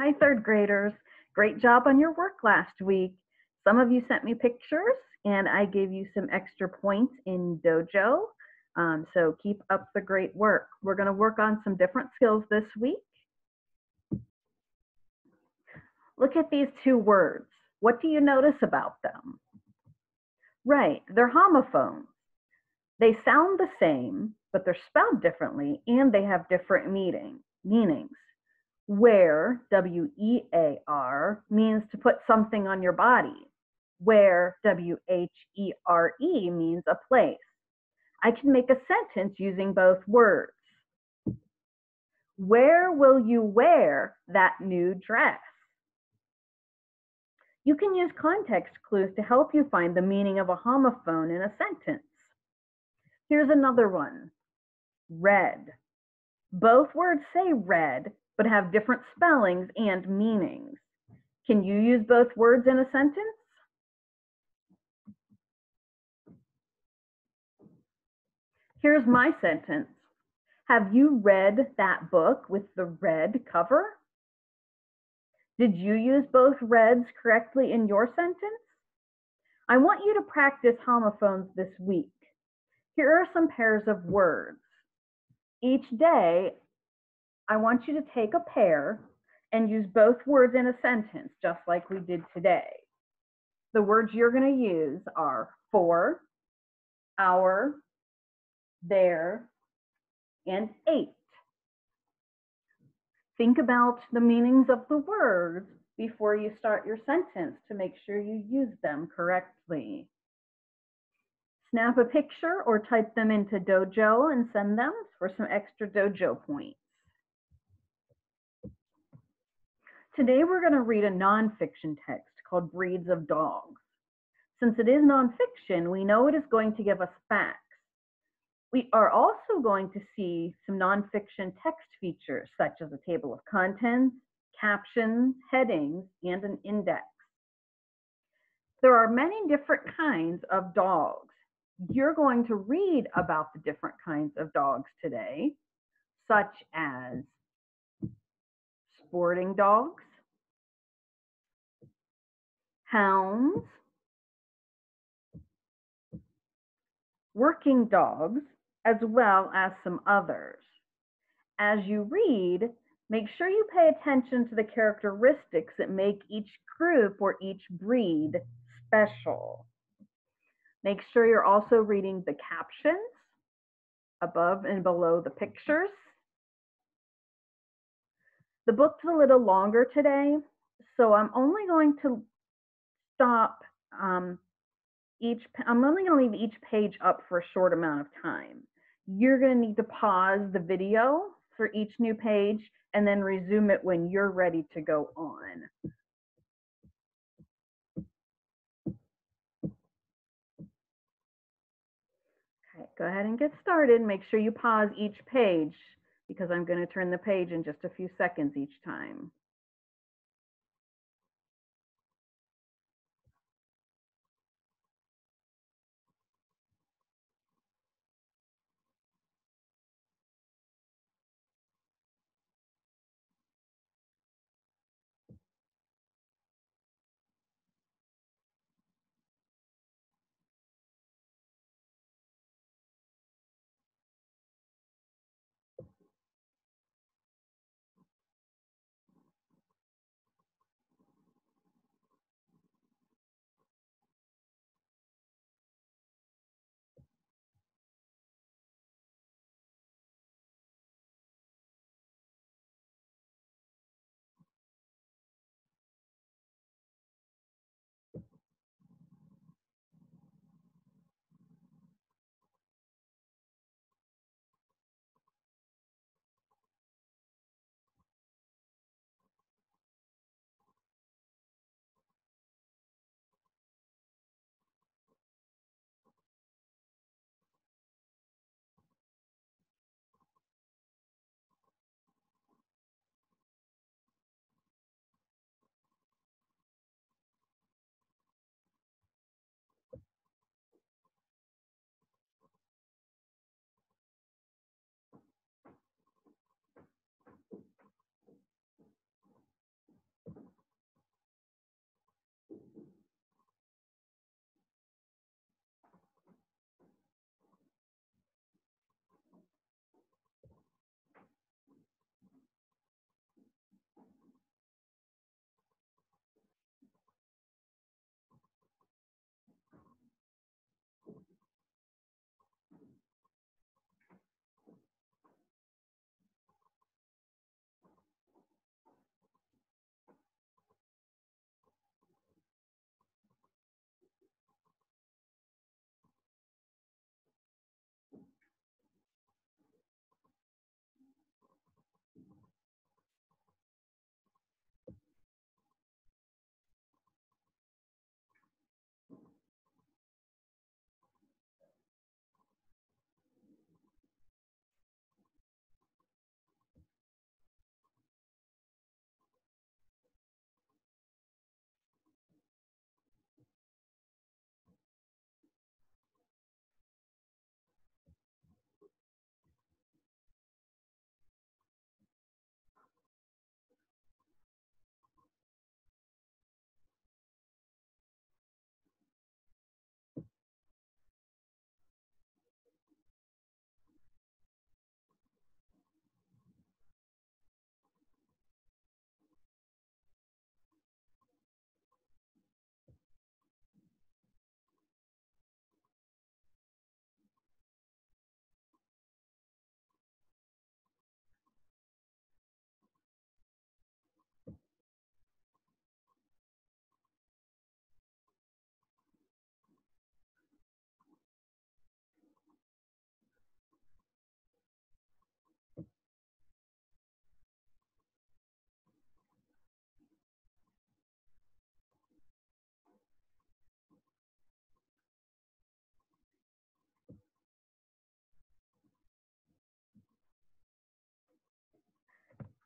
Hi, third graders. Great job on your work last week. Some of you sent me pictures and I gave you some extra points in Dojo. Um, so keep up the great work. We're gonna work on some different skills this week. Look at these two words. What do you notice about them? Right, they're homophones. They sound the same, but they're spelled differently and they have different meaning, meanings. Wear, W E A R, means to put something on your body. Where, W H E R E, means a place. I can make a sentence using both words. Where will you wear that new dress? You can use context clues to help you find the meaning of a homophone in a sentence. Here's another one, red. Both words say red, but have different spellings and meanings. Can you use both words in a sentence? Here's my sentence. Have you read that book with the red cover? Did you use both reds correctly in your sentence? I want you to practice homophones this week. Here are some pairs of words. Each day, I want you to take a pair and use both words in a sentence, just like we did today. The words you're going to use are for, our, there, and eight. Think about the meanings of the words before you start your sentence to make sure you use them correctly. Snap a picture or type them into Dojo and send them for some extra Dojo points. Today we're going to read a nonfiction text called Breeds of Dogs. Since it is nonfiction, we know it is going to give us facts. We are also going to see some nonfiction text features such as a table of contents, captions, headings, and an index. There are many different kinds of dogs. You're going to read about the different kinds of dogs today, such as sporting dogs, hounds, working dogs, as well as some others. As you read, make sure you pay attention to the characteristics that make each group or each breed special. Make sure you're also reading the captions above and below the pictures. The book's a little longer today, so I'm only going to stop um, each, I'm only going to leave each page up for a short amount of time. You're going to need to pause the video for each new page and then resume it when you're ready to go on. Okay, go ahead and get started. Make sure you pause each page because I'm going to turn the page in just a few seconds each time.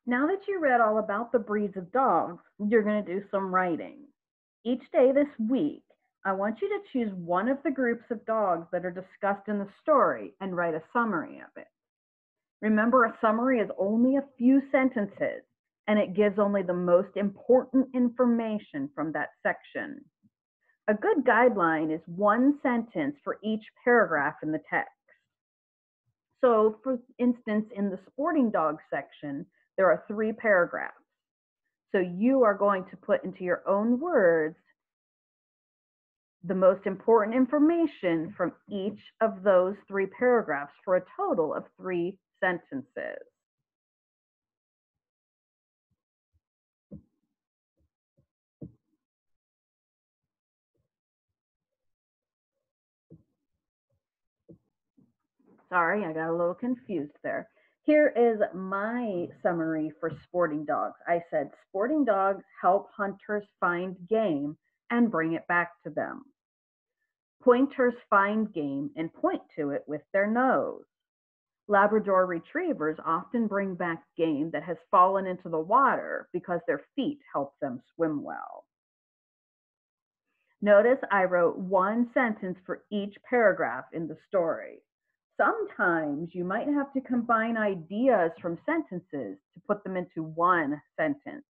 Now that you read all about the breeds of dogs, you're going to do some writing. Each day this week, I want you to choose one of the groups of dogs that are discussed in the story and write a summary of it. Remember, a summary is only a few sentences and it gives only the most important information from that section. A good guideline is one sentence for each paragraph in the text. So, for instance, in the sporting dog section, there are three paragraphs. So, you are going to put into your own words the most important information from each of those three paragraphs for a total of three sentences. Sorry, I got a little confused there. Here is my summary for sporting dogs. I said sporting dogs help hunters find game and bring it back to them. Pointers find game and point to it with their nose. Labrador retrievers often bring back game that has fallen into the water because their feet help them swim well. Notice I wrote one sentence for each paragraph in the story. Sometimes you might have to combine ideas from sentences to put them into one sentence.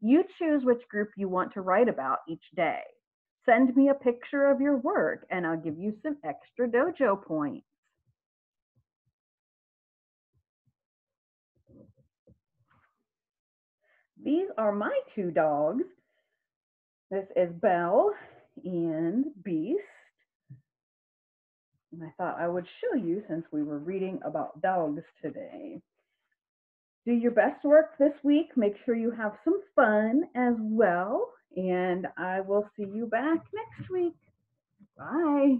You choose which group you want to write about each day. Send me a picture of your work and I'll give you some extra dojo points. These are my two dogs. This is Belle and Beast. I thought I would show you since we were reading about dogs today. Do your best work this week. Make sure you have some fun as well. And I will see you back next week. Bye.